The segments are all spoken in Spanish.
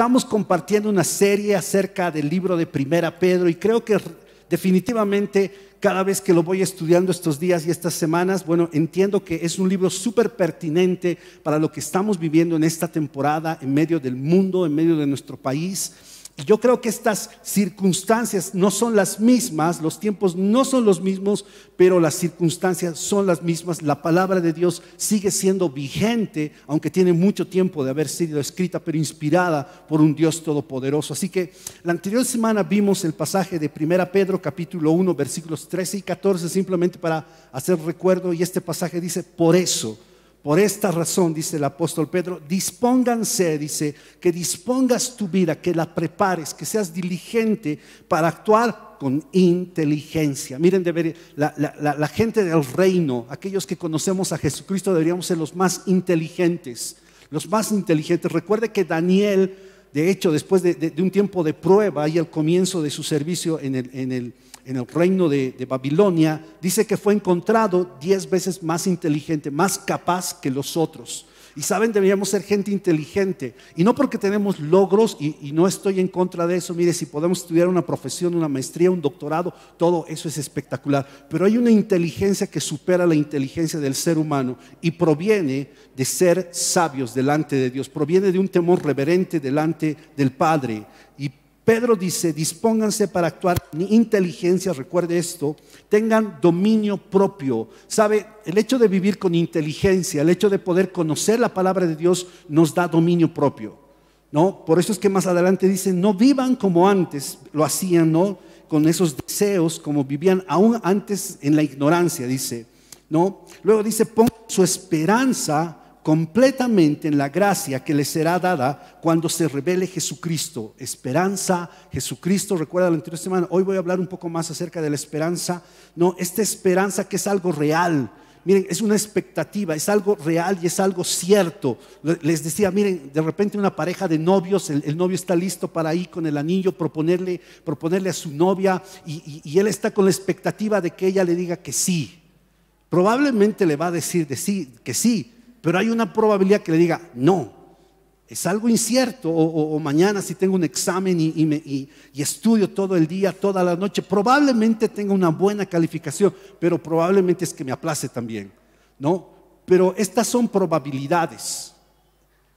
estamos compartiendo una serie acerca del libro de Primera Pedro y creo que definitivamente cada vez que lo voy estudiando estos días y estas semanas, bueno, entiendo que es un libro súper pertinente para lo que estamos viviendo en esta temporada en medio del mundo, en medio de nuestro país. Yo creo que estas circunstancias no son las mismas, los tiempos no son los mismos, pero las circunstancias son las mismas. La palabra de Dios sigue siendo vigente, aunque tiene mucho tiempo de haber sido escrita, pero inspirada por un Dios todopoderoso. Así que la anterior semana vimos el pasaje de 1 Pedro capítulo 1, versículos 13 y 14, simplemente para hacer recuerdo, y este pasaje dice, por eso por esta razón, dice el apóstol Pedro, dispónganse, dice, que dispongas tu vida, que la prepares, que seas diligente para actuar con inteligencia. Miren, la, la, gente del reino, aquellos que conocemos a Jesucristo, deberíamos ser los más inteligentes, los más inteligentes. Recuerde que Daniel, de hecho, después de, un tiempo de prueba y el comienzo de su servicio en el, en el en el reino de, Babilonia, dice que fue encontrado diez veces más inteligente, más capaz que los otros. Y saben, deberíamos ser gente inteligente. Y no porque tenemos logros, y, no estoy en contra de eso. Mire, si podemos estudiar una profesión, una maestría, un doctorado, todo eso es espectacular. Pero hay una inteligencia que supera la inteligencia del ser humano y proviene de ser sabios delante de Dios. Proviene de un temor reverente delante del Padre. Y Pedro dice, dispónganse para actuar con inteligencia, recuerde esto, tengan dominio propio. ¿Sabe? El hecho de vivir con inteligencia, el hecho de poder conocer la palabra de Dios nos da dominio propio. ¿No? Por eso es que más adelante dice, no vivan como antes lo hacían, ¿no? Con esos deseos, como vivían aún antes en la ignorancia, dice, ¿no? Luego dice, pongan su esperanza completamente en la gracia que les será dada cuando se revele Jesucristo. Esperanza, Jesucristo, recuerda la anterior semana, hoy voy a hablar un poco más acerca de la esperanza. No, esta esperanza que es algo real. Miren, es una expectativa, es algo real y es algo cierto. Les decía, miren, de repente una pareja de novios, el, novio está listo para ir con el anillo, proponerle, proponerle a su novia y, y él está con la expectativa de que ella le diga que sí. Probablemente le va a decir de sí, que sí, pero hay una probabilidad que le diga, no, es algo incierto, o, mañana si tengo un examen y, estudio todo el día, toda la noche, probablemente tenga una buena calificación, pero probablemente es que me aplace también, ¿no? Pero estas son probabilidades.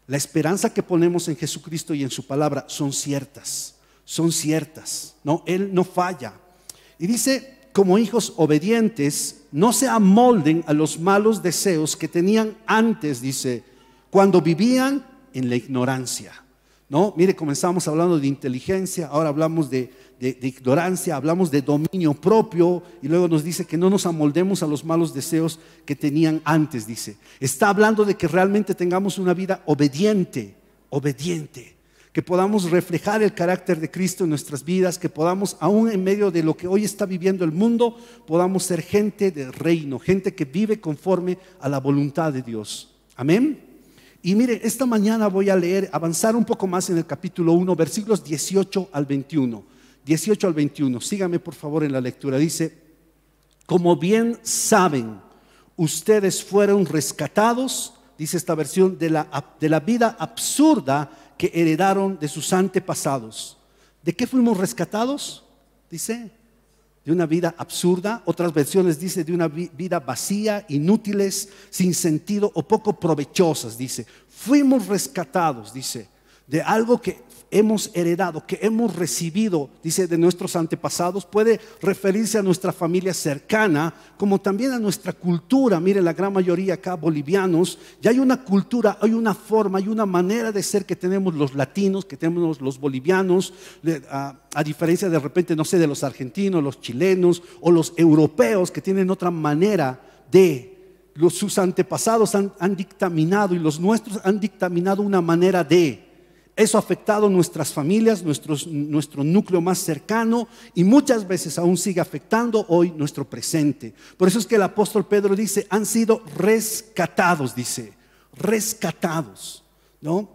La esperanza que ponemos en Jesucristo y en su palabra son ciertas, son ciertas, ¿no? Él no falla. Y dice como hijos obedientes, no se amolden a los malos deseos que tenían antes, dice, cuando vivían en la ignorancia. ¿No? Mire, comenzamos hablando de inteligencia, ahora hablamos de, de, ignorancia, hablamos de dominio propio y luego nos dice que no nos amoldemos a los malos deseos que tenían antes, dice. Está hablando de que realmente tengamos una vida obediente, obediente que podamos reflejar el carácter de Cristo en nuestras vidas, que podamos, aún en medio de lo que hoy está viviendo el mundo, podamos ser gente del reino, gente que vive conforme a la voluntad de Dios. Amén. Y mire, esta mañana voy a leer, avanzar un poco más en el capítulo 1, versículos 18 al 21. 18 al 21. Sígame por favor en la lectura. Dice, como bien saben, ustedes fueron rescatados, dice esta versión, de la, de la vida absurda que heredaron de sus antepasados. ¿De qué fuimos rescatados? Dice, de una vida absurda. Otras versiones dice de una vida vacía, inútiles, sin sentido o poco provechosas. Dice, fuimos rescatados, dice, de algo que hemos heredado, que hemos recibido, dice, de nuestros antepasados, puede referirse a nuestra familia cercana, como también a nuestra cultura. Mire, la gran mayoría acá bolivianos, ya hay una cultura, hay una forma, hay una manera de ser que tenemos los latinos, que tenemos los bolivianos, a, diferencia de repente, no sé, de los argentinos, los chilenos o los europeos, que tienen otra manera de los, sus antepasados han, han, dictaminado y los nuestros han dictaminado una manera de. Eso ha afectado nuestras familias, nuestro núcleo más cercano y muchas veces aún sigue afectando hoy nuestro presente. Por eso es que el apóstol Pedro dice, han sido rescatados, dice, rescatados, ¿no?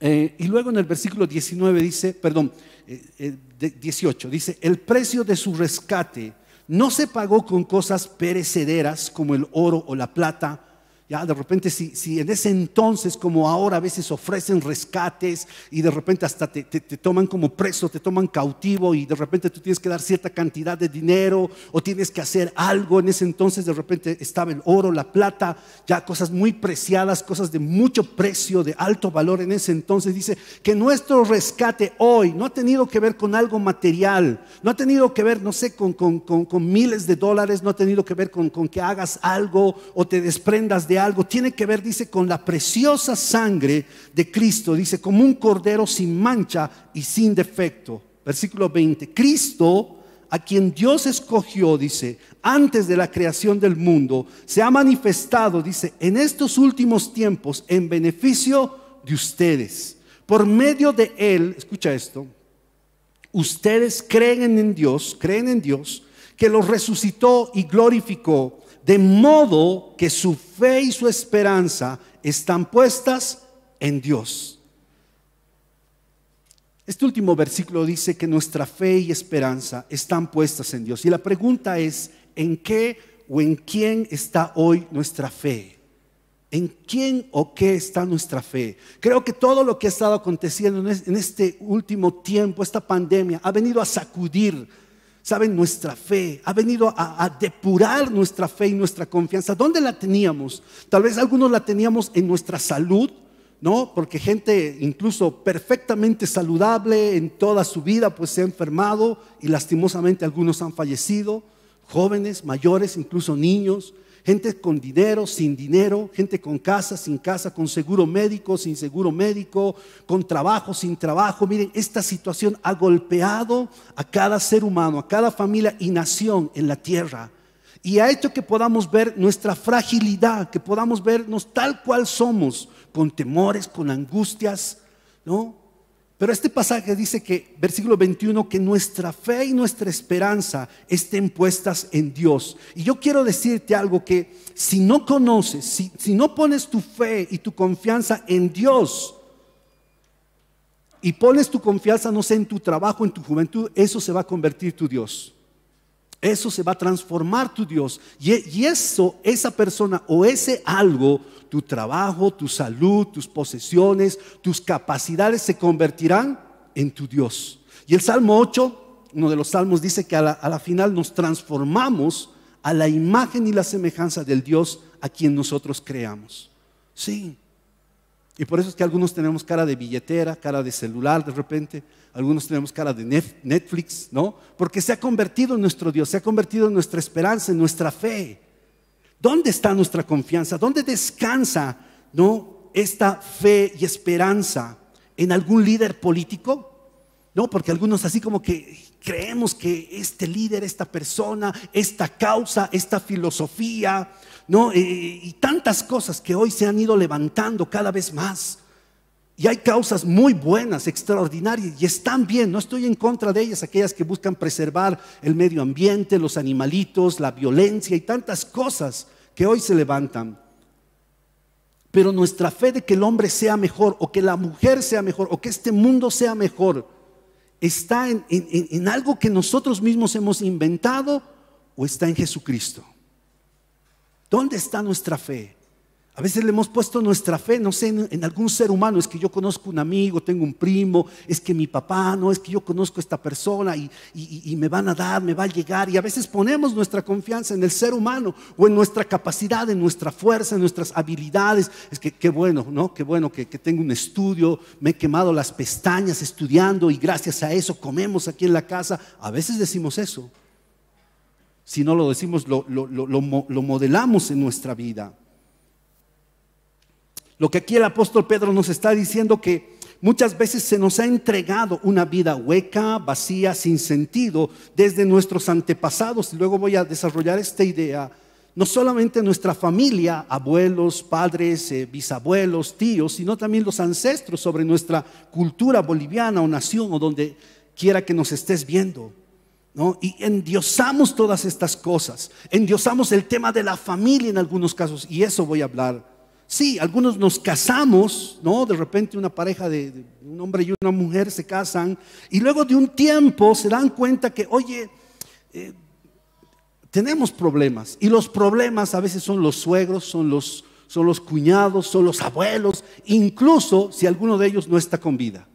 Eh, y luego en el versículo 19 dice, perdón, 18, eh, eh, dice, el precio de su rescate no se pagó con cosas perecederas como el oro o la plata, Ya, de repente, si, si, en ese entonces, como ahora, a veces ofrecen rescates y de repente hasta te, te, toman como preso, te toman cautivo y de repente tú tienes que dar cierta cantidad de dinero o tienes que hacer algo. En ese entonces, de repente estaba el oro, la plata, ya cosas muy preciadas, cosas de mucho precio, de alto valor. En ese entonces dice que nuestro rescate hoy no ha tenido que ver con algo material, no ha tenido que ver, no sé, con, con, con, con miles de dólares, no ha tenido que ver con, que hagas algo o te desprendas de algo, tiene que ver, dice, con la preciosa sangre de Cristo, dice, como un cordero sin mancha y sin defecto. Versículo 20, Cristo, a quien Dios escogió, dice, antes de la creación del mundo, se ha manifestado, dice, en estos últimos tiempos en beneficio de ustedes. Por medio de Él, escucha esto, ustedes creen en Dios, creen en Dios, que los resucitó y glorificó de modo que su fe y su esperanza están puestas en Dios. Este último versículo dice que nuestra fe y esperanza están puestas en Dios. Y la pregunta es, ¿en qué o en quién está hoy nuestra fe? ¿En quién o qué está nuestra fe? Creo que todo lo que ha estado aconteciendo en este último tiempo, esta pandemia, ha venido a sacudir saben, nuestra fe, ha venido a, depurar nuestra fe y nuestra confianza. ¿Dónde la teníamos? Tal vez algunos la teníamos en nuestra salud, ¿no? Porque gente incluso perfectamente saludable en toda su vida, pues se ha enfermado y lastimosamente algunos han fallecido, jóvenes, mayores, incluso niños gente con dinero, sin dinero, gente con casa, sin casa, con seguro médico, sin seguro médico, con trabajo, sin trabajo. Miren, esta situación ha golpeado a cada ser humano, a cada familia y nación en la tierra. Y ha hecho que podamos ver nuestra fragilidad, que podamos vernos tal cual somos, con temores, con angustias, ¿no? Pero este pasaje dice que, versículo 21, que nuestra fe y nuestra esperanza estén puestas en Dios. Y yo quiero decirte algo que si no conoces, si, no pones tu fe y tu confianza en Dios, y pones tu confianza, no sé, en tu trabajo, en tu juventud, eso se va a convertir tu Dios. Eso se va a transformar tu Dios. Y, eso, esa persona o ese algo, tu trabajo, tu salud, tus posesiones, tus capacidades se convertirán en tu Dios. Y el Salmo 8, uno de los salmos, dice que a la, a la final nos transformamos a la imagen y la semejanza del Dios a quien nosotros creamos. Sí. Y por eso es que algunos tenemos cara de billetera, cara de celular de repente, algunos tenemos cara de Netflix, ¿no? Porque se ha convertido en nuestro Dios, se ha convertido en nuestra esperanza, en nuestra fe. ¿Dónde está nuestra confianza? ¿Dónde descansa, no? Esta fe y esperanza en algún líder político, ¿no? Porque algunos así como que creemos que este líder, esta persona, esta causa, esta filosofía, ¿no? Eh, y tantas cosas que hoy se han ido levantando cada vez más. Y hay causas muy buenas, extraordinarias, y están bien, no estoy en contra de ellas, aquellas que buscan preservar el medio ambiente, los animalitos, la violencia y tantas cosas que hoy se levantan. Pero nuestra fe de que el hombre sea mejor, o que la mujer sea mejor, o que este mundo sea mejor, está en, en algo que nosotros mismos hemos inventado o está en Jesucristo. ¿Dónde está nuestra fe? A veces le hemos puesto nuestra fe, no sé, en, algún ser humano. Es que yo conozco un amigo, tengo un primo, es que mi papá, no, es que yo conozco a esta persona y, me van a dar, me va a llegar. Y a veces ponemos nuestra confianza en el ser humano o en nuestra capacidad, en nuestra fuerza, en nuestras habilidades. Es que qué bueno, ¿no? Qué bueno que, tengo un estudio, me he quemado las pestañas estudiando y gracias a eso comemos aquí en la casa. A veces decimos eso. Si no lo decimos, lo, lo modelamos en nuestra vida. Lo que aquí el apóstol Pedro nos está diciendo que muchas veces se nos ha entregado una vida hueca, vacía, sin sentido desde nuestros antepasados. Y luego voy a desarrollar esta idea. No solamente nuestra familia, abuelos, padres, eh, bisabuelos, tíos, sino también los ancestros sobre nuestra cultura boliviana o nación o donde quiera que nos estés viendo. ¿no? Y endiosamos todas estas cosas. Endiosamos el tema de la familia en algunos casos. Y eso voy a hablar Sí, algunos nos casamos, ¿no? De repente una pareja de, un hombre y una mujer se casan y luego de un tiempo se dan cuenta que, oye, eh, tenemos problemas y los problemas a veces son los suegros, son los son los cuñados, son los abuelos, incluso si alguno de ellos no está con vida.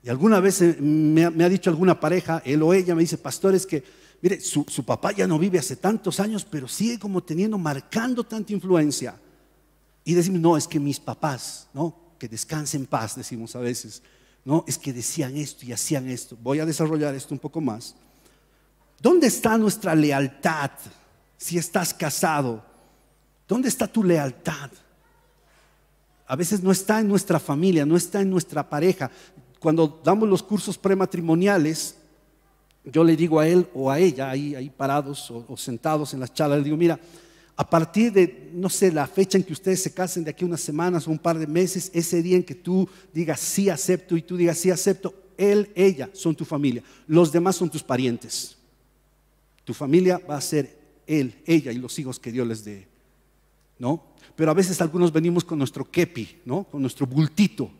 Y alguna vez eh, me ha, dicho alguna pareja, él o ella, me dice, pastor, es que, mire, su, su papá ya no vive hace tantos años, pero sigue como teniendo, marcando tanta influencia. Y decimos, no, es que mis papás, ¿no? Que descansen en paz, decimos a veces. No, es que decían esto y hacían esto. Voy a desarrollar esto un poco más. ¿Dónde está nuestra lealtad si estás casado? ¿Dónde está tu lealtad? A veces no está en nuestra familia, no está en nuestra pareja. Cuando damos los cursos prematrimoniales, yo le digo a él o a ella, ahí, ahí parados o, o sentados en las charlas, le digo, mira, a partir de, no sé, la fecha en que ustedes se casen de aquí unas semanas o un par de meses, ese día en que tú digas sí acepto y tú digas sí acepto, él, ella son tu familia. Los demás son tus parientes. Tu familia va a ser él, ella y los hijos que Dios les dé. ¿No? Pero a veces algunos venimos con nuestro kepi, ¿no? Con nuestro bultito,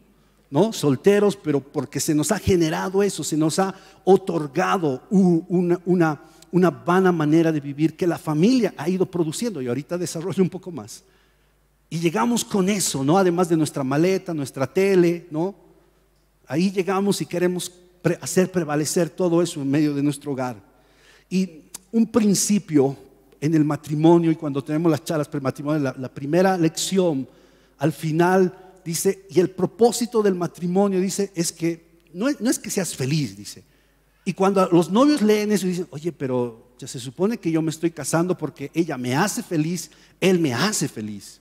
¿no? Solteros, pero porque se nos ha generado eso, se nos ha otorgado una, una una vana manera de vivir que la familia ha ido produciendo y ahorita desarrollo un poco más. Y llegamos con eso, ¿no? Además de nuestra maleta, nuestra tele, ¿no? Ahí llegamos y queremos hacer prevalecer todo eso en medio de nuestro hogar. Y un principio en el matrimonio y cuando tenemos las charlas prematrimoniales, la, la primera lección al final dice, y el propósito del matrimonio dice, es que no no es que seas feliz, dice, y cuando los novios leen eso y dicen, oye, pero ya se supone que yo me estoy casando porque ella me hace feliz, él me hace feliz.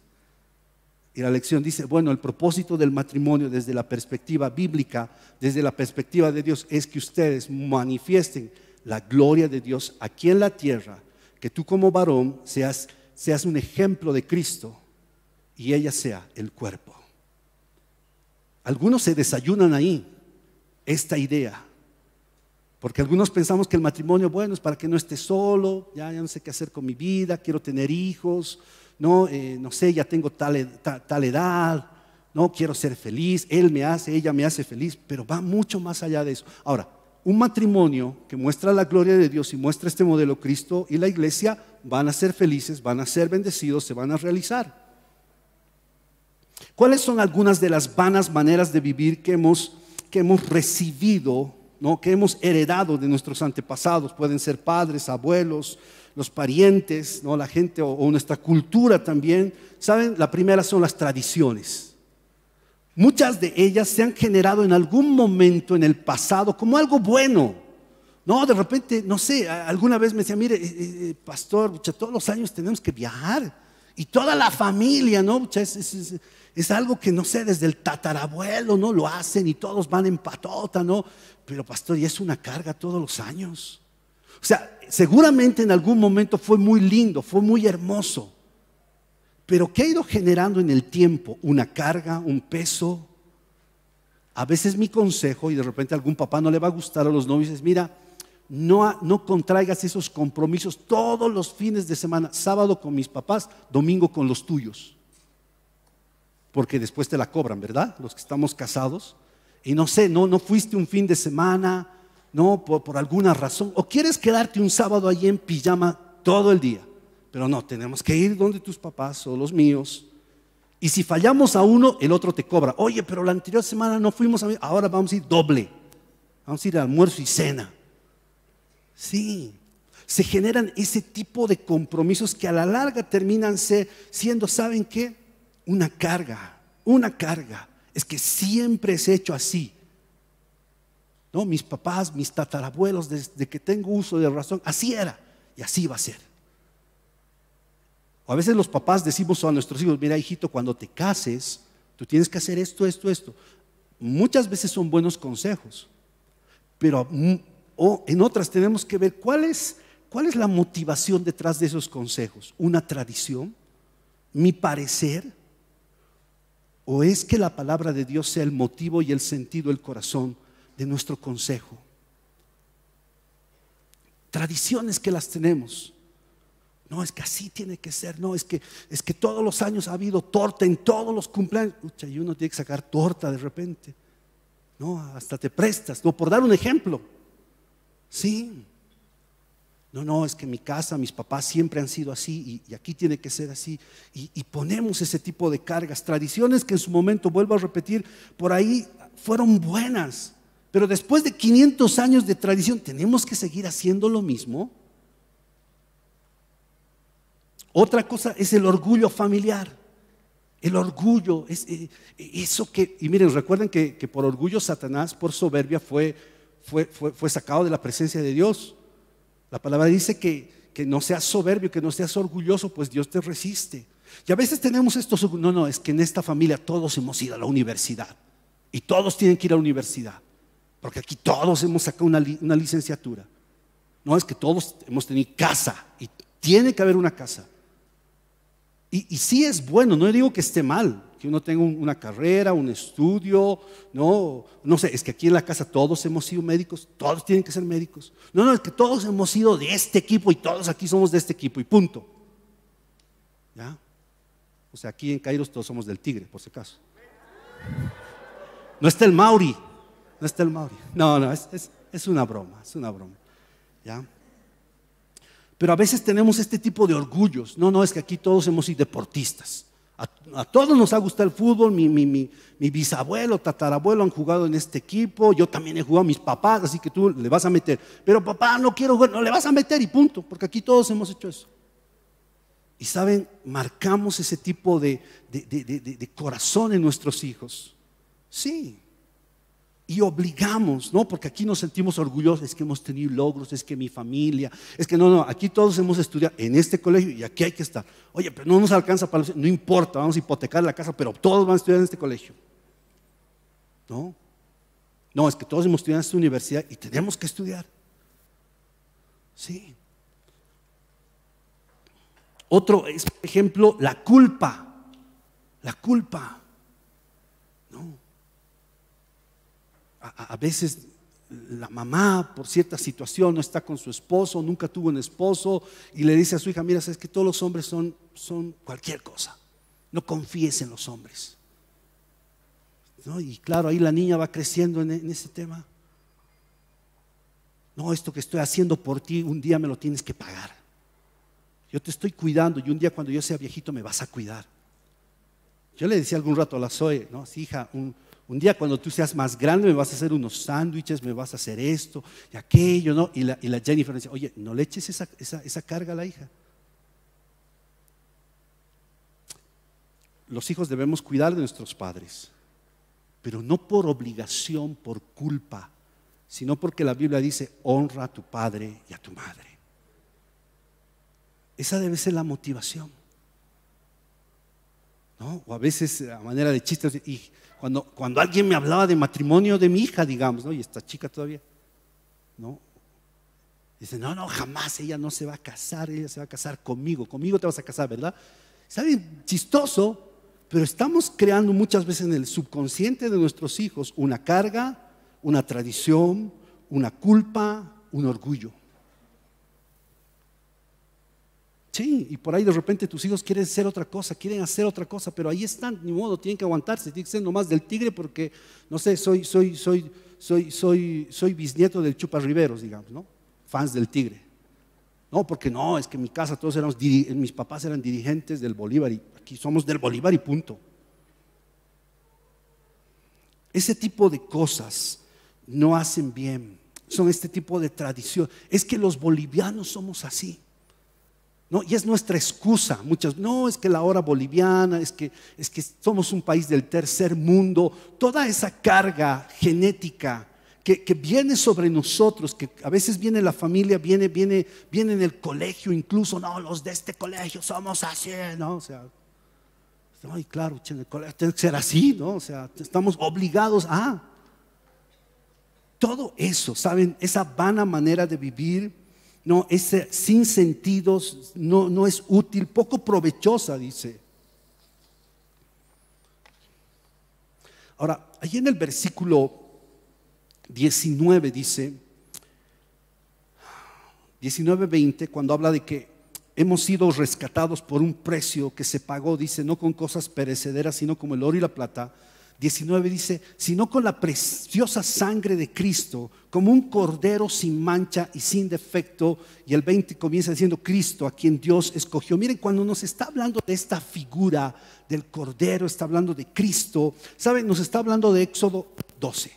Y la lección dice, bueno, el propósito del matrimonio desde la perspectiva bíblica, desde la perspectiva de Dios, es que ustedes manifiesten la gloria de Dios aquí en la tierra, que tú como varón seas, seas un ejemplo de Cristo y ella sea el cuerpo. Algunos se desayunan ahí esta idea porque algunos pensamos que el matrimonio, bueno, es para que no esté solo, ya, ya no sé qué hacer con mi vida, quiero tener hijos, no, eh, no sé, ya tengo tal, tal, edad, no, quiero ser feliz, él me hace, ella me hace feliz, pero va mucho más allá de eso. Ahora, un matrimonio que muestra la gloria de Dios y muestra este modelo Cristo y la iglesia van a ser felices, van a ser bendecidos, se van a realizar. ¿Cuáles son algunas de las vanas maneras de vivir que hemos, que hemos recibido que hemos heredado de nuestros antepasados. Pueden ser padres, abuelos, los parientes, ¿no? la gente o, nuestra cultura también. ¿Saben? La primera son las tradiciones. Muchas de ellas se han generado en algún momento en el pasado como algo bueno. No, de repente, no sé, alguna vez me decía, mire, eh, eh, eh, pastor, todos los años tenemos que viajar. Y toda la familia, ¿no? Es, es, algo que, no sé, desde el tatarabuelo, ¿no? Lo hacen y todos van en patota, ¿no? Pero pastor, y es una carga todos los años. O sea, seguramente en algún momento fue muy lindo, fue muy hermoso. Pero ¿qué ha ido generando en el tiempo? Una carga, un peso. A veces mi consejo, y de repente a algún papá no le va a gustar a los novios, es, mira, no, no contraigas esos compromisos todos los fines de semana, sábado con mis papás, domingo con los tuyos. Porque después te la cobran, ¿verdad? Los que estamos casados y no sé, no, no fuiste un fin de semana, no, por, alguna razón, o quieres quedarte un sábado allí en pijama todo el día, pero no, tenemos que ir donde tus papás o los míos. Y si fallamos a uno, el otro te cobra. Oye, pero la anterior semana no fuimos a ahora vamos a ir doble. Vamos a ir al almuerzo y cena. Sí, se generan ese tipo de compromisos que a la larga terminan siendo, ¿saben qué? Una carga, una carga es que siempre es hecho así. No, mis papás, mis tatarabuelos, desde que tengo uso de razón, así era y así va a ser. O a veces los papás decimos a nuestros hijos, mira hijito, cuando te cases, tú tienes que hacer esto, esto, esto. Muchas veces son buenos consejos, pero o en otras tenemos que ver cuál es, cuál es la motivación detrás de esos consejos. ¿Una tradición? ¿Mi parecer? ¿O es que la palabra de Dios sea el motivo y el sentido, el corazón de nuestro consejo? Tradiciones que las tenemos. No, es que así tiene que ser. No, es que, es que todos los años ha habido torta en todos los cumpleaños. y uno tiene que sacar torta de repente. No, hasta te prestas. No, por dar un ejemplo. Sí. No, no, es que mi casa, mis papás siempre han sido así y, aquí tiene que ser así. Y, ponemos ese tipo de cargas, tradiciones que en su momento, vuelvo a repetir, por ahí fueron buenas. Pero después de 500 años de tradición, ¿tenemos que seguir haciendo lo mismo? Otra cosa es el orgullo familiar. El orgullo, eh, eso que, y miren, recuerden que, por orgullo Satanás, por soberbia, fue, fue, fue, sacado de la presencia de Dios. La palabra dice que, que no seas soberbio, que no seas orgulloso, pues Dios te resiste. Y a veces tenemos estos, no, no, es que en esta familia todos hemos ido a la universidad y todos tienen que ir a la universidad, porque aquí todos hemos sacado una, una licenciatura. No, es que todos hemos tenido casa y tiene que haber una casa. Y, sí es bueno, no digo que esté mal, que uno tenga una carrera, un estudio, no, no sé, es que aquí en la casa todos hemos sido médicos, todos tienen que ser médicos. No, no, es que todos hemos sido de este equipo y todos aquí somos de este equipo y punto. ¿Ya? O sea, aquí en Kairos todos somos del Tigre, por si acaso. No está el Mauri, no está el Mauri. No, no, es, es una broma, es una broma. ¿Ya? Pero a veces tenemos este tipo de orgullos. No, no, es que aquí todos hemos sido deportistas. A, todos nos ha gustado el fútbol, mi, mi, bisabuelo, tatarabuelo han jugado en este equipo, yo también he jugado mis papás, así que tú le vas a meter. Pero papá, no quiero jugar, no le vas a meter y punto, porque aquí todos hemos hecho eso. Y saben, marcamos ese tipo de corazón en nuestros hijos. Sí, y obligamos, ¿no? Porque aquí nos sentimos orgullosos, es que hemos tenido logros, es que mi familia, es que no, no, aquí todos hemos estudiado en este colegio y aquí hay que estar. Oye, pero no nos alcanza para no importa, vamos a hipotecar la casa, pero todos van a estudiar en este colegio. ¿No? No, es que todos hemos estudiado en esta universidad y tenemos que estudiar. Sí. Otro es, ejemplo, la culpa. La culpa. A, veces la mamá por cierta situación no está con su esposo, nunca tuvo un esposo y le dice a su hija, mira, sabes que todos los hombres son, son cualquier cosa, no confíes en los hombres. Y claro, ahí la niña va creciendo en, ese tema. No, esto que estoy haciendo por ti, un día me lo tienes que pagar. Yo te estoy cuidando y un día cuando yo sea viejito me vas a cuidar. Yo le decía algún rato a la Zoe, ¿no? Hija, un, un día cuando tú seas más grande me vas a hacer unos sándwiches, me vas a hacer esto y aquello, ¿no? Y la, y la Jennifer dice, oye, no le eches esa, esa carga a la hija. Los hijos debemos cuidar de nuestros padres, pero no por obligación, por culpa, sino porque la Biblia dice, honra a tu padre y a tu madre. Esa debe ser la motivación. ¿No? O a veces a manera de chistes, y cuando, alguien me hablaba de matrimonio de mi hija, digamos, ¿no? Y esta chica todavía, ¿no? Dice, no, no, jamás ella no se va a casar, ella se va a casar conmigo, conmigo te vas a casar, ¿verdad? ¿Saben? Chistoso, pero estamos creando muchas veces en el subconsciente de nuestros hijos una carga, una tradición, una culpa, un orgullo. Sí, y por ahí de repente tus hijos quieren ser otra cosa, quieren hacer otra cosa, pero ahí están, ni modo, tienen que aguantarse, tienen que ser nomás del tigre porque, no sé, soy, soy, soy, soy, soy, soy bisnieto del Chupa Riveros, digamos, ¿no? Fans del tigre. No, porque no, es que en mi casa todos éramos, mis papás eran dirigentes del Bolívar y aquí somos del Bolívar y punto. Ese tipo de cosas no hacen bien, son este tipo de tradición. Es que los bolivianos somos así. Y es nuestra excusa. Muchas, no, es que la hora boliviana, es que, es que somos un país del tercer mundo. Toda esa carga genética que, viene sobre nosotros, que a veces viene la familia, viene, viene, viene en el colegio, incluso, no, los de este colegio somos así, ¿no? O sea, y claro, en el colegio tiene que ser así, ¿no? O sea, estamos obligados a. Todo eso, ¿saben? Esa vana manera de vivir no, ese sin sentidos no, no es útil, poco provechosa, dice. Ahora, ahí en el versículo 19 dice, 19-20, cuando habla de que hemos sido rescatados por un precio que se pagó, dice, no con cosas perecederas, sino como el oro y la plata, 19 dice, sino con la preciosa sangre de Cristo, como un cordero sin mancha y sin defecto. Y el 20 comienza diciendo, Cristo, a quien Dios escogió. Miren, cuando nos está hablando de esta figura del cordero, está hablando de Cristo, ¿saben? Nos está hablando de Éxodo 12.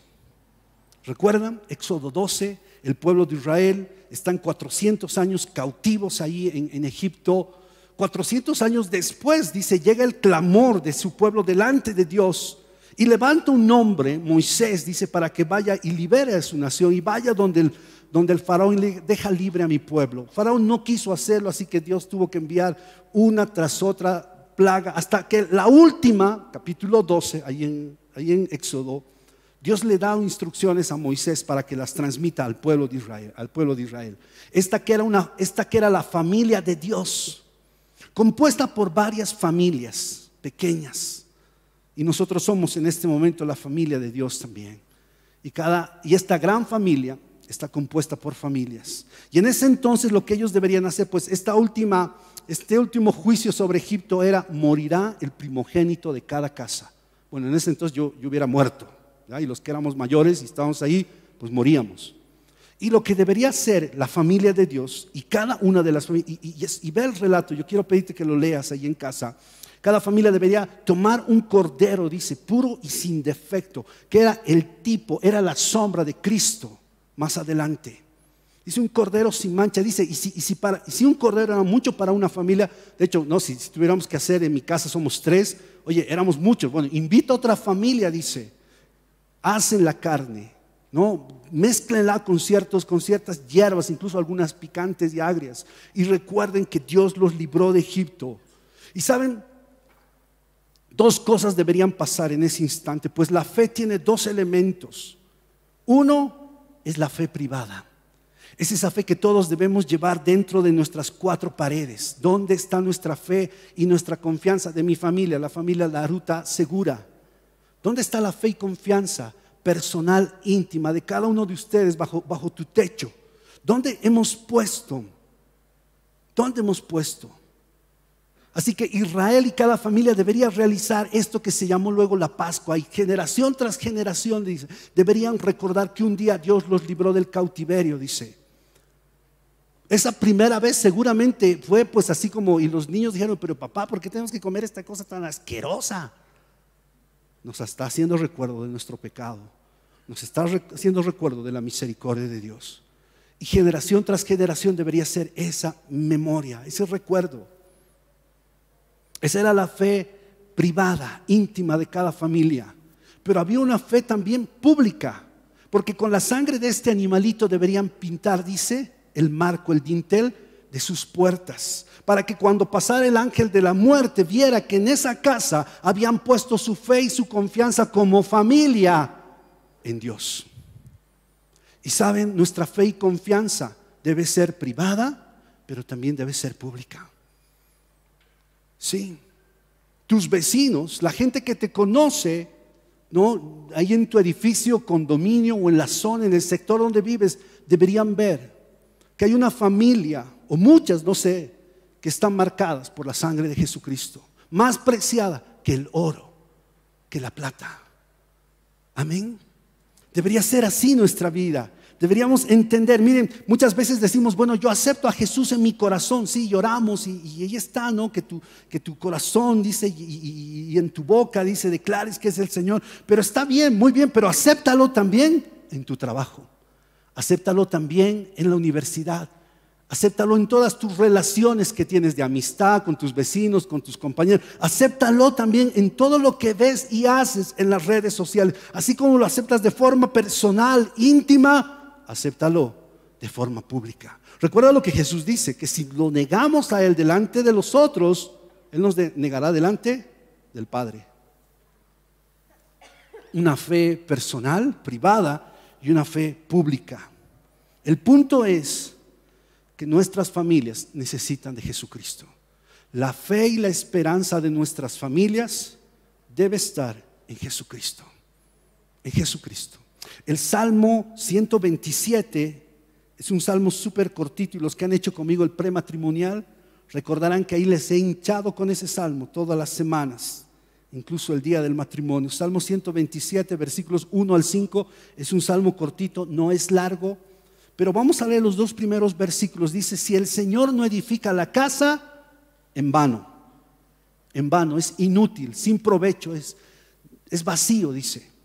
¿Recuerdan? Éxodo 12, el pueblo de Israel están 400 años cautivos ahí en, en Egipto. 400 años después, dice, llega el clamor de su pueblo delante de Dios y levanta un hombre, Moisés, dice, para que vaya y libere a su nación y vaya donde el, donde el faraón le deja libre a mi pueblo. Faraón no quiso hacerlo, así que Dios tuvo que enviar una tras otra plaga, hasta que la última, capítulo 12, ahí en, ahí en Éxodo, Dios le da instrucciones a Moisés para que las transmita al pueblo de Israel, al pueblo de Israel. Esta que era una, esta que era la familia de Dios, compuesta por varias familias pequeñas y nosotros somos en este momento la familia de Dios también. Y, cada, y esta gran familia está compuesta por familias. Y en ese entonces lo que ellos deberían hacer, pues esta última, este último juicio sobre Egipto era, morirá el primogénito de cada casa. Bueno, en ese entonces yo, yo hubiera muerto. Y los que éramos mayores y estábamos ahí, pues moríamos. Y lo que debería ser la familia de Dios y cada una de las familias, y, y, y ve el relato, yo quiero pedirte que lo leas ahí en casa, cada familia debería tomar un cordero, dice, puro y sin defecto, que era el tipo, era la sombra de Cristo más adelante. Dice un cordero sin mancha, dice, y si, para, un cordero era mucho para una familia, de hecho, no, si, si, tuviéramos que hacer, en mi casa somos tres, oye, éramos muchos, bueno, invita a otra familia, dice, hacen la carne, ¿no? Mézclenla con, ciertos, con ciertas hierbas, incluso algunas picantes y agrias, y recuerden que Dios los libró de Egipto. Y saben, Dos cosas deberían pasar en ese instante, pues la fe tiene dos elementos. Uno es la fe privada. Es esa fe que todos debemos llevar dentro de nuestras cuatro paredes. ¿Dónde está nuestra fe y nuestra confianza de mi familia, la familia La Ruta Segura? ¿Dónde está la fe y confianza personal, íntima de cada uno de ustedes bajo, bajo tu techo? ¿Dónde hemos puesto? ¿Dónde hemos puesto? Así que Israel y cada familia debería realizar esto que se llamó luego la Pascua. Y generación tras generación dice, deberían recordar que un día Dios los libró del cautiverio, dice. Esa primera vez seguramente fue pues así como, y los niños dijeron, pero papá, ¿por qué tenemos que comer esta cosa tan asquerosa? Nos está haciendo recuerdo de nuestro pecado. Nos está haciendo recuerdo de la misericordia de Dios. Y generación tras generación debería ser esa memoria, ese recuerdo. Esa era la fe privada, íntima de cada familia. Pero había una fe también pública, porque con la sangre de este animalito deberían pintar, dice, el marco, el dintel de sus puertas, para que cuando pasara el ángel de la muerte viera que en esa casa habían puesto su fe y su confianza como familia en Dios. Y saben, nuestra fe y confianza debe ser privada, pero también debe ser pública. Sí. Tus vecinos, la gente que te conoce, ¿no? Ahí en tu edificio, condominio o en la zona, en el sector donde vives, deberían ver que hay una familia, o muchas, no sé, que están marcadas por la sangre de Jesucristo, más preciada que el oro, que la plata. Amén. Debería ser así nuestra vida. Deberíamos entender, miren, muchas veces decimos, bueno, yo acepto a Jesús en mi corazón, sí, lloramos y, y ahí está, ¿no? Que tu, que tu corazón dice y, y, en tu boca dice, declares que es el Señor, pero está bien, muy bien, pero acéptalo también en tu trabajo, acéptalo también en la universidad, acéptalo en todas tus relaciones que tienes de amistad con tus vecinos, con tus compañeros, acéptalo también en todo lo que ves y haces en las redes sociales, así como lo aceptas de forma personal, íntima, acéptalo de forma pública. Recuerda lo que Jesús dice, que si lo negamos a Él delante de los otros, Él nos negará delante del Padre. Una fe personal, privada y una fe pública. El punto es que nuestras familias necesitan de Jesucristo. La fe y la esperanza de nuestras familias debe estar en Jesucristo. En Jesucristo. El Salmo 127 es un salmo súper cortito y los que han hecho conmigo el prematrimonial recordarán que ahí les he hinchado con ese salmo todas las semanas. incluso el día del matrimonio. Salmo 127, versículos 1 al 5, es un salmo cortito, no es largo, pero vamos a leer los dos primeros versículos. Dice, si el Señor no edifica la casa, en vano, en vano, es inútil, sin provecho, es, es vacío, dice.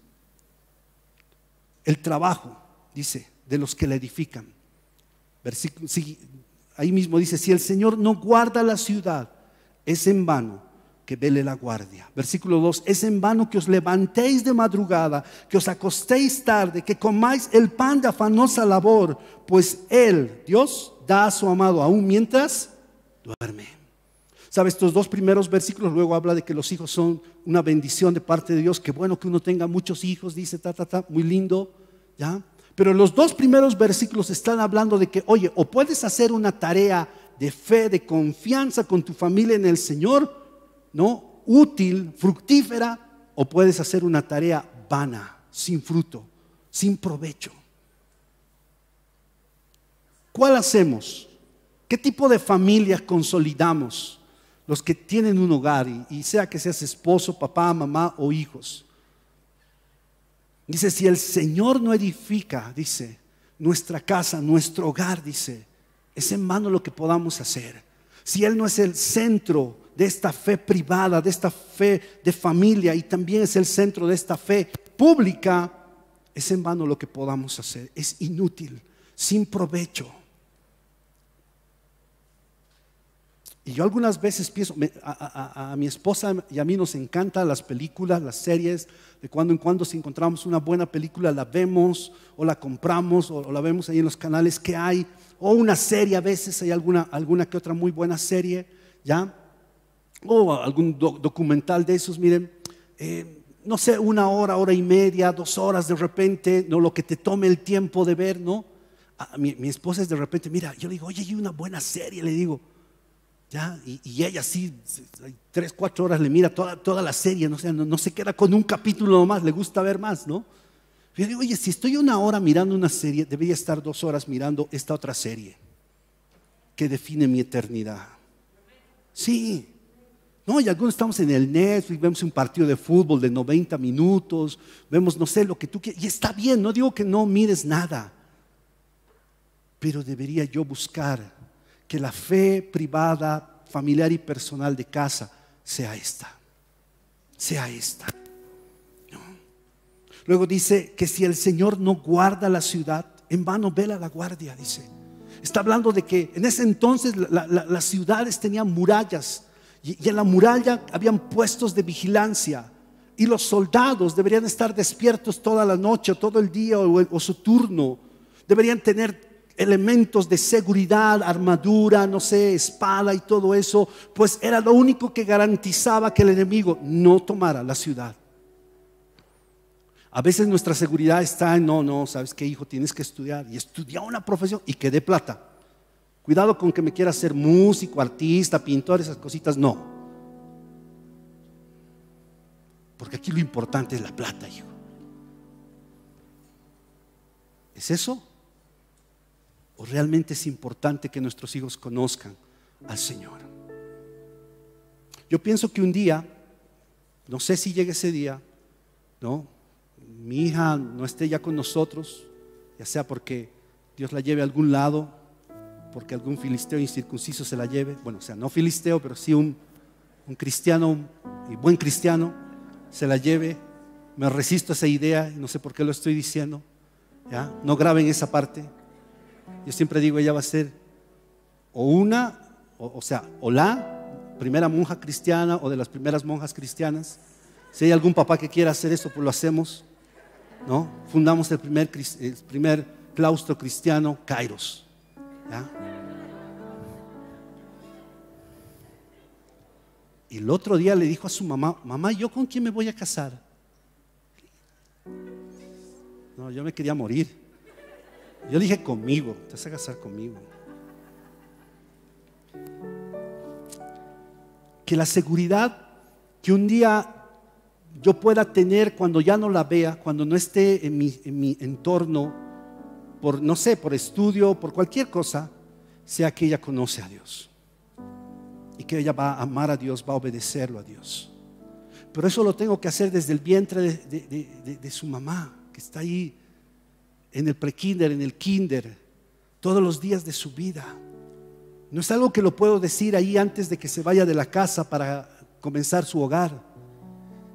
El trabajo, dice, de los que la edifican. Versículo, ahí mismo dice, si el Señor no guarda la ciudad, es en vano que vele la guardia. Versículo 2, es en vano que os levantéis de madrugada, que os acostéis tarde, que comáis el pan de afanosa labor, pues Él, Dios, da a su amado aún mientras duerme. ¿Sabe? Estos dos primeros versículos luego habla de que los hijos son una bendición de parte de Dios, que bueno que uno tenga muchos hijos, dice, ta, ta, ta, muy lindo, ¿ya? Pero los dos primeros versículos están hablando de que, oye, o puedes hacer una tarea de fe, de confianza con tu familia en el Señor, ¿no? Útil, fructífera, o puedes hacer una tarea vana, sin fruto, sin provecho. ¿Cuál hacemos? ¿Qué tipo de familia consolidamos? Los que tienen un hogar, y, sea que seas esposo, papá, mamá o hijos. Dice, si el Señor no edifica, dice, nuestra casa, nuestro hogar, dice, es en mano lo que podamos hacer. Si Él no es el centro de esta fe privada, de esta fe de familia y también es el centro de esta fe pública, es en vano lo que podamos hacer. Es inútil, sin provecho. Y yo algunas veces pienso, a, mi esposa y a mí nos encantan las películas, las series, de cuando en cuando si encontramos una buena película la vemos o la compramos o, la vemos ahí en los canales que hay, o una serie a veces hay alguna, alguna que otra muy buena serie, ¿ya? o algún documental de esos, miren, eh, no sé, una hora, hora y media, dos horas de repente, no lo que te tome el tiempo de ver, ¿no? mi, esposa es de repente, mira, yo le digo, oye, hay una buena serie, le digo, ¿ya? Y, ella sí, tres, cuatro horas le mira toda, toda la serie, no, no, no, se queda con un capítulo nomás, le gusta ver más, ¿no? Yo digo, oye, si estoy una hora mirando una serie, debería estar dos horas mirando esta otra serie que define mi eternidad. Sí, no, y algunos estamos en el Netflix, vemos un partido de fútbol de 90 minutos, vemos, no sé, lo que tú quieras. Y está bien, no digo que no mires nada. Pero debería yo buscar que la fe privada, familiar y personal de casa sea esta. Sea esta. Luego dice que si el Señor no guarda la ciudad, en vano vela la guardia, dice. Está hablando de que en ese entonces las ciudades tenían murallas y, en la muralla habían puestos de vigilancia. Y los soldados deberían estar despiertos toda la noche, todo el día o, su turno. Deberían tener elementos de seguridad, armadura, no sé, espada y todo eso, pues era lo único que garantizaba que el enemigo no tomara la ciudad. A veces nuestra seguridad está en, no, no, sabes qué hijo, tienes que estudiar y estudiar una profesión y que dé plata. Cuidado con que me quiera ser músico, artista, pintor, esas cositas, no. Porque aquí lo importante es la plata, hijo. ¿Es eso? ¿O realmente es importante que nuestros hijos conozcan al Señor? Yo pienso que un día, no sé si llegue ese día, ¿no? Mi hija no esté ya con nosotros, ya sea porque Dios la lleve a algún lado porque algún filisteo incircunciso se la lleve, bueno, o sea, no filisteo, pero sí un, cristiano y buen cristiano se la lleve. Me resisto a esa idea no sé por qué lo estoy diciendo. ¿ya? No graben esa parte. Yo siempre digo, ella va a ser o una, o, sea, o la primera monja cristiana o de las primeras monjas cristianas. Si hay algún papá que quiera hacer eso, pues lo hacemos. ¿no? Fundamos el primer, el primer claustro cristiano, Kairos. Y el otro día le dijo a su mamá, mamá, ¿yo con quién me voy a casar? No, yo me quería morir. Yo dije conmigo, te vas a casar conmigo. Que la seguridad que un día yo pueda tener cuando ya no la vea, cuando no esté en mi, en mi entorno, por, no sé, por estudio, por cualquier cosa, sea que ella conoce a Dios y que ella va a amar a Dios, va a obedecerlo a Dios. Pero eso lo tengo que hacer desde el vientre de, su mamá, que está ahí en el prekinder, en el kinder, todos los días de su vida. No es algo que lo puedo decir ahí antes de que se vaya de la casa para comenzar su hogar.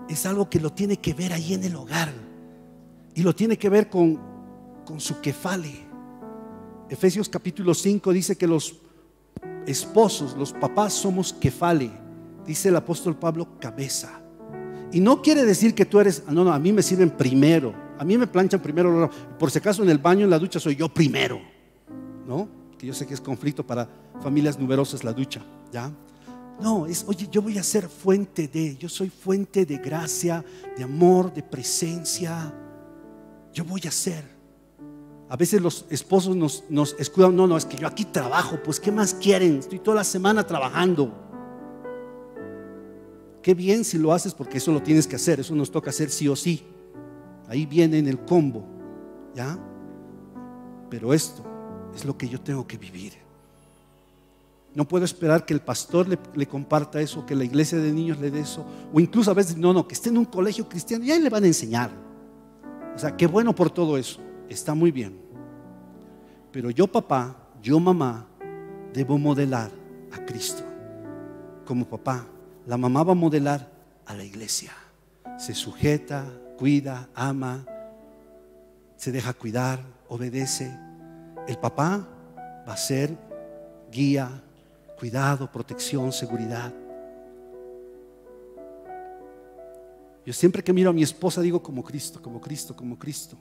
Es algo que lo tiene que ver ahí en el hogar. Y lo tiene que ver con, con su kefale. Efesios capítulo 5 dice que los esposos, los papás somos kefale. Dice el apóstol Pablo, cabeza. Y no quiere decir que tú eres, no, no, a mí me sirven primero. A mí me planchan primero. Por si acaso en el baño, en la ducha, soy yo primero. ¿No? Que yo sé que es conflicto para familias numerosas la ducha. ¿Ya? No, es, oye, yo voy a ser fuente de, yo soy fuente de gracia, de amor, de presencia. Yo voy a ser. A veces los esposos nos, nos escudan, no, no, es que yo aquí trabajo, pues ¿qué más quieren? Estoy toda la semana trabajando. Qué bien si lo haces porque eso lo tienes que hacer, eso nos toca hacer sí o sí. Ahí viene en el combo, ¿ya? Pero esto es lo que yo tengo que vivir. No puedo esperar que el pastor le, comparta eso, que la iglesia de niños le dé eso, o incluso a veces, no, no, que esté en un colegio cristiano y ahí le van a enseñar. O sea, qué bueno por todo eso, está muy bien. Pero yo papá, yo mamá, debo modelar a Cristo como papá la mamá va a modelar a la iglesia. Se sujeta, cuida, ama, se deja cuidar, obedece. El papá va a ser guía, cuidado, protección, seguridad. Yo siempre que miro a mi esposa digo como Cristo, como Cristo, como Cristo.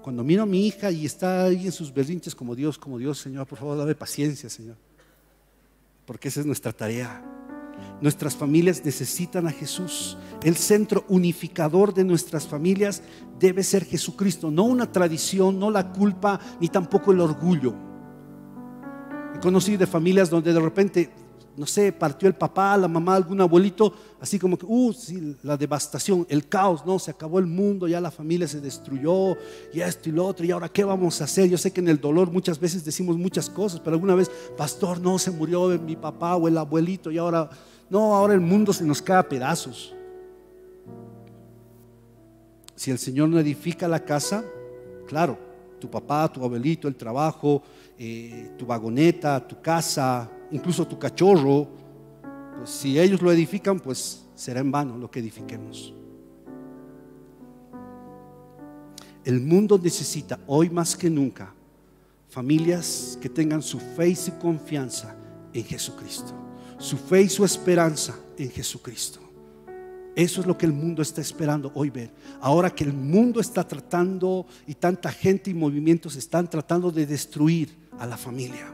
Cuando miro a mi hija y está ahí en sus berrinches como Dios, como Dios, Señor, por favor, dame paciencia, Señor. Porque esa es nuestra tarea. Nuestras familias necesitan a Jesús. El centro unificador de nuestras familias debe ser Jesucristo, no una tradición, no la culpa, ni tampoco el orgullo. He conocido de familias donde de repente, no sé, partió el papá, la mamá, algún abuelito, así como que, uh, sí, la devastación, el caos, no, se acabó el mundo, ya la familia se destruyó, y esto y lo otro, y ahora qué vamos a hacer. Yo sé que en el dolor muchas veces decimos muchas cosas, pero alguna vez, pastor, no, se murió mi papá o el abuelito, y ahora no, ahora el mundo se nos cae a pedazos. Si el Señor no edifica la casa, claro, tu papá, tu abuelito, el trabajo, eh, tu vagoneta, tu casa, incluso tu cachorro, pues si ellos lo edifican, pues será en vano lo que edifiquemos. El mundo necesita hoy más que nunca familias que tengan su fe y su confianza en Jesucristo su fe y su esperanza en Jesucristo. Eso es lo que el mundo está esperando hoy ver. Ahora que el mundo está tratando y tanta gente y movimientos están tratando de destruir a la familia.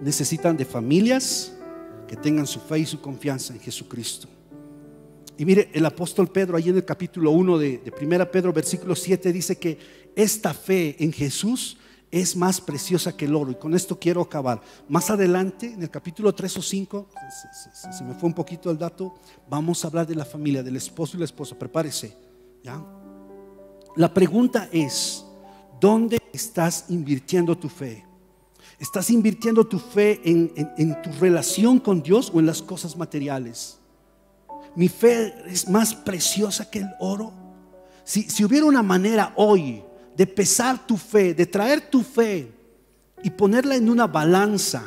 Necesitan de familias que tengan su fe y su confianza en Jesucristo. Y mire, el apóstol Pedro, ahí en el capítulo 1 de, de 1 Pedro, versículo 7, dice que esta fe en Jesús es más preciosa que el oro. Y con esto quiero acabar. Más adelante, en el capítulo 3 o 5, se, me fue un poquito el dato, vamos a hablar de la familia, del esposo y la esposa. Prepárese. ¿ya? La pregunta es, ¿dónde estás invirtiendo tu fe? ¿Estás invirtiendo tu fe en, tu relación con Dios o en las cosas materiales? Mi fe es más preciosa que el oro. Si, si hubiera una manera hoy de pesar tu fe, de traer tu fe y ponerla en una balanza,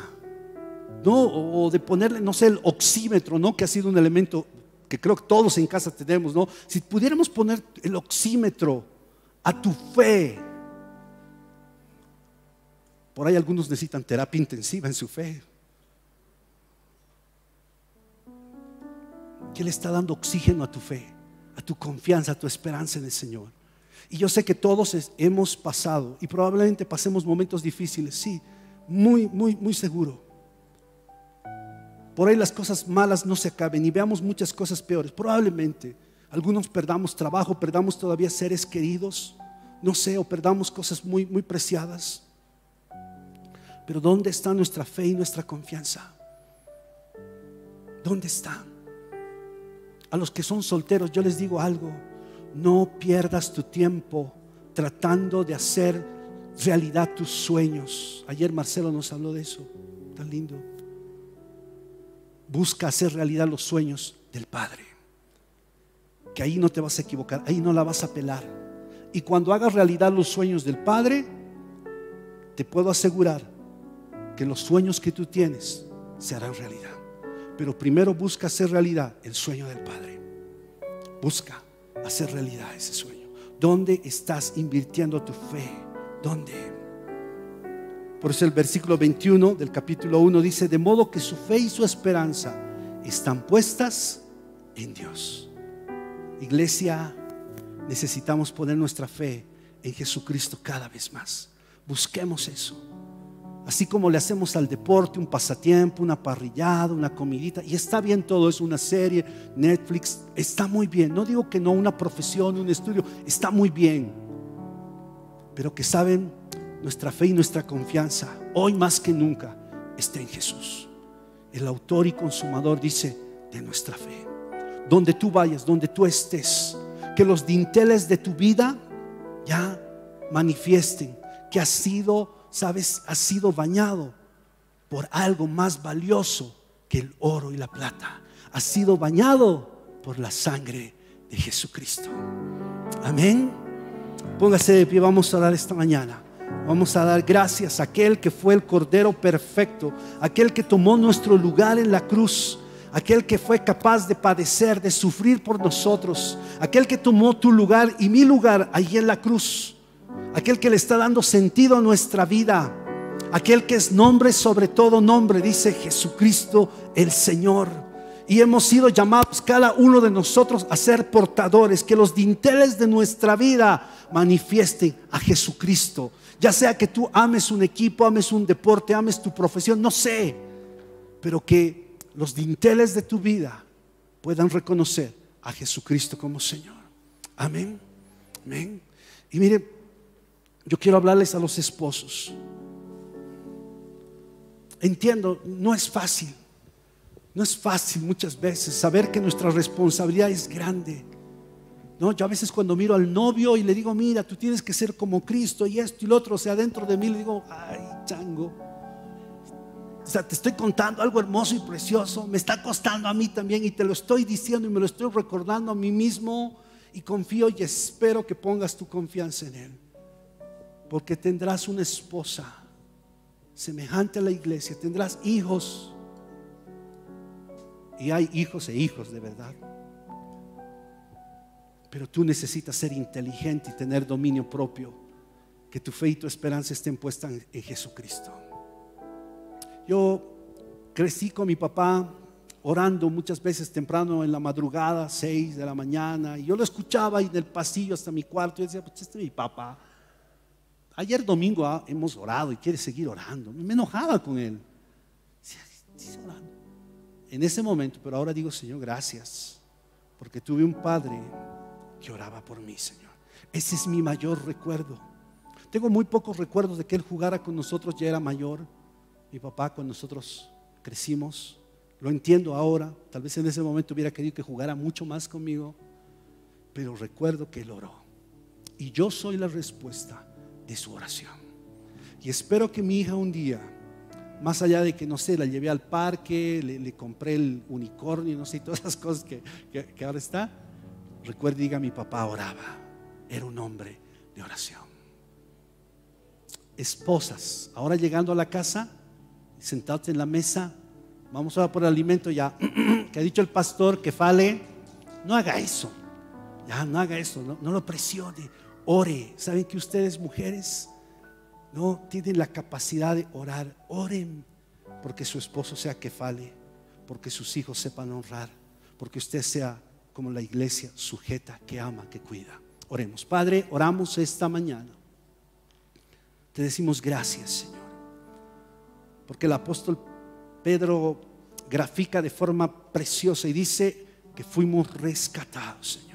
¿no? O de ponerle, no sé, el oxímetro, ¿no? Que ha sido un elemento que creo que todos en casa tenemos, ¿no? Si pudiéramos poner el oxímetro a tu fe, por ahí algunos necesitan terapia intensiva en su fe. ¿Qué le está dando oxígeno a tu fe, a tu confianza, a tu esperanza en el Señor? Y yo sé que todos hemos pasado y probablemente pasemos momentos difíciles, sí, muy, muy, muy seguro. Por ahí las cosas malas no se acaben y veamos muchas cosas peores. Probablemente algunos perdamos trabajo, perdamos todavía seres queridos, no sé, o perdamos cosas muy, muy preciadas. Pero ¿dónde está nuestra fe y nuestra confianza? ¿Dónde está? A los que son solteros yo les digo algo no pierdas tu tiempo tratando de hacer realidad tus sueños. Ayer Marcelo nos habló de eso, tan lindo. busca hacer realidad los sueños del Padre. Que ahí no te vas a equivocar, ahí no la vas a pelar. Y cuando hagas realidad los sueños del Padre, te puedo asegurar que los sueños que tú tienes se harán realidad. Pero primero busca hacer realidad el sueño del Padre. Busca hacer realidad ese sueño. ¿Dónde estás invirtiendo tu fe? ¿Dónde? Por eso el versículo 21 del capítulo 1 dice, de modo que su fe y su esperanza están puestas en Dios. Iglesia, necesitamos poner nuestra fe en Jesucristo cada vez más. Busquemos eso. Así como le hacemos al deporte un pasatiempo, una parrillada, una comidita. Y está bien todo, es una serie, Netflix, está muy bien. No digo que no, una profesión, un estudio, está muy bien. Pero que saben, nuestra fe y nuestra confianza, hoy más que nunca, está en Jesús. El autor y consumador dice de nuestra fe. Donde tú vayas, donde tú estés, que los dinteles de tu vida ya manifiesten que ha sido sabes, ha sido bañado por algo más valioso que el oro y la plata. Ha sido bañado por la sangre de Jesucristo. Amén. Póngase de pie, vamos a dar esta mañana. Vamos a dar gracias a aquel que fue el Cordero perfecto, aquel que tomó nuestro lugar en la cruz, aquel que fue capaz de padecer, de sufrir por nosotros, aquel que tomó tu lugar y mi lugar allí en la cruz aquel que le está dando sentido a nuestra vida, aquel que es nombre sobre todo nombre, dice Jesucristo el Señor. Y hemos sido llamados cada uno de nosotros a ser portadores, que los dinteles de nuestra vida manifiesten a Jesucristo. Ya sea que tú ames un equipo, ames un deporte, ames tu profesión, no sé, pero que los dinteles de tu vida puedan reconocer a Jesucristo como Señor. Amén. Amén. Y mire, yo quiero hablarles a los esposos. Entiendo, no es fácil. No es fácil muchas veces saber que nuestra responsabilidad es grande. No, yo a veces cuando miro al novio y le digo, mira, tú tienes que ser como Cristo y esto y lo otro, o sea, dentro de mí le digo, ay, chango. O sea, te estoy contando algo hermoso y precioso, me está costando a mí también y te lo estoy diciendo y me lo estoy recordando a mí mismo y confío y espero que pongas tu confianza en Él porque tendrás una esposa semejante a la iglesia, tendrás hijos. Y hay hijos e hijos de verdad. Pero tú necesitas ser inteligente y tener dominio propio. Que tu fe y tu esperanza estén puestas en, Jesucristo. Yo crecí con mi papá orando muchas veces temprano en la madrugada, seis de la mañana, y yo lo escuchaba ahí en el pasillo hasta mi cuarto y decía, pues este es mi papá. Ayer domingo ah, hemos orado y quiere seguir orando. Me enojaba con él. En ese momento, pero ahora digo, Señor, gracias, porque tuve un padre que oraba por mí, Señor. Ese es mi mayor recuerdo. Tengo muy pocos recuerdos de que él jugara con nosotros, ya era mayor. Mi papá, cuando nosotros crecimos, lo entiendo ahora. Tal vez en ese momento hubiera querido que jugara mucho más conmigo, pero recuerdo que él oró. Y yo soy la respuesta de su oración. Y espero que mi hija un día, más allá de que, no sé, la llevé al parque, le, compré el unicornio, no sé, todas esas cosas que, que, ahora está, recuerde, diga, mi papá oraba, era un hombre de oración. Esposas, ahora llegando a la casa, sentados en la mesa, vamos a por el alimento ya, que ha dicho el pastor que fale, no haga eso, ya no haga eso, no, no lo presione, Ore. ¿Saben que ustedes mujeres no tienen la capacidad de orar? Oren porque su esposo sea que fale, porque sus hijos sepan honrar, porque usted sea como la iglesia sujeta, que ama, que cuida. Oremos. Padre, oramos esta mañana. Te decimos gracias, Señor. Porque el apóstol Pedro grafica de forma preciosa y dice que fuimos rescatados, Señor.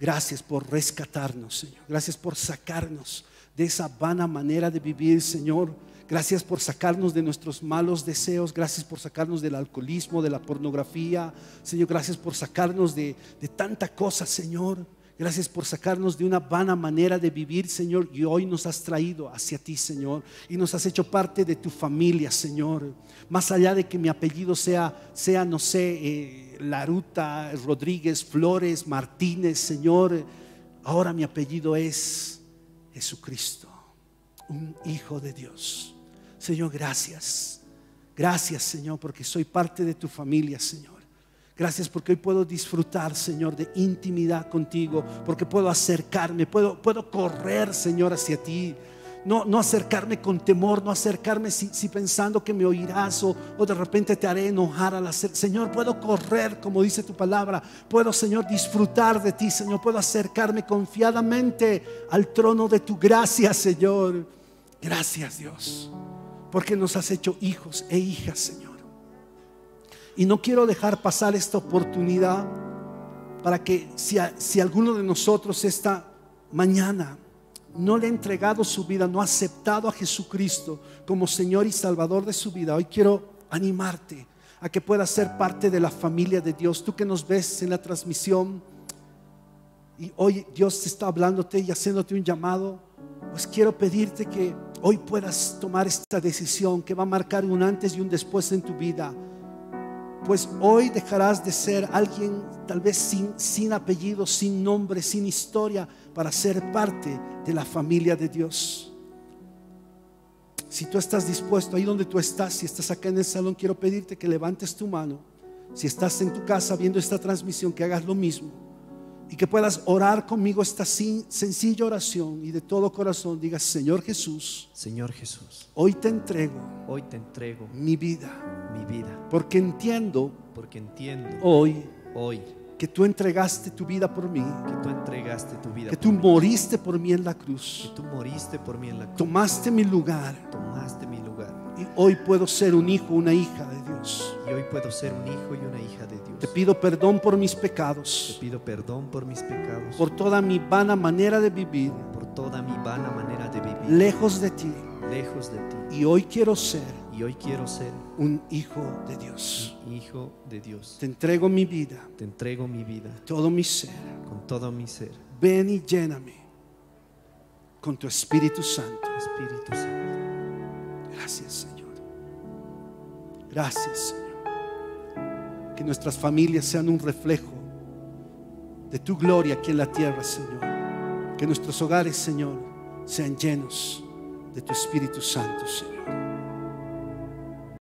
Gracias por rescatarnos, Señor. Gracias por sacarnos de esa vana manera de vivir, Señor. Gracias por sacarnos de nuestros malos deseos. Gracias por sacarnos del alcoholismo, de la pornografía. Señor, gracias por sacarnos de, tanta cosa, Señor. Gracias por sacarnos de una vana manera de vivir, Señor, y hoy nos has traído hacia ti, Señor, y nos has hecho parte de tu familia, Señor. Más allá de que mi apellido sea, sea no sé, eh, Laruta, Rodríguez, Flores, Martínez, Señor, ahora mi apellido es Jesucristo, un hijo de Dios. Señor, gracias. Gracias, Señor, porque soy parte de tu familia, Señor. Gracias porque hoy puedo disfrutar, Señor, de intimidad contigo, porque puedo acercarme, puedo, puedo correr, Señor, hacia ti. No, no acercarme con temor, no acercarme si, pensando que me oirás o, o, de repente te haré enojar al hacer. Señor, puedo correr, como dice tu palabra. Puedo, Señor, disfrutar de ti, Señor. Puedo acercarme confiadamente al trono de tu gracia, Señor. Gracias, Dios, porque nos has hecho hijos e hijas, Señor. Y no quiero dejar pasar esta oportunidad para que si, si alguno de nosotros esta mañana no le ha entregado su vida, no ha aceptado a Jesucristo como Señor y Salvador de su vida, hoy quiero animarte a que puedas ser parte de la familia de Dios. Tú que nos ves en la transmisión y hoy Dios está hablándote y haciéndote un llamado, pues quiero pedirte que hoy puedas tomar esta decisión que va a marcar un antes y un después en tu vida pues hoy dejarás de ser alguien tal vez sin, sin apellido, sin nombre, sin historia, para ser parte de la familia de Dios. Si tú estás dispuesto, ahí donde tú estás, si estás acá en el salón, quiero pedirte que levantes tu mano. Si estás en tu casa viendo esta transmisión, que hagas lo mismo y que puedas orar conmigo esta sencilla oración y de todo corazón digas, Señor Jesús, Señor Jesús, hoy te entrego, hoy te entrego mi vida, mi vida, porque entiendo, porque entiendo hoy, hoy que tú entregaste tu vida por mí, que tú entregaste tu vida, que tú moriste por mí en la cruz, que tú moriste por mí en la cruz, tomaste mi lugar, tomaste mi lugar, y hoy puedo ser un hijo, una hija de Dios. Y hoy puedo ser un hijo y una hija de Dios. Te pido perdón por mis pecados. Te pido perdón por mis pecados. Por toda mi vana manera de vivir. Por toda mi vana manera de vivir. Lejos de ti. Lejos de ti. Y hoy quiero ser. Y hoy quiero ser un hijo de Dios. Un hijo de Dios. Te entrego mi vida. Te entrego mi vida. Todo mi ser. Con todo mi ser. Ven y lléname con tu Espíritu Santo. Espíritu Santo. Gracias, Señor. Gracias, Señor. Que nuestras familias sean un reflejo de tu gloria aquí en la tierra, Señor. Que nuestros hogares, Señor, sean llenos de tu Espíritu Santo, Señor.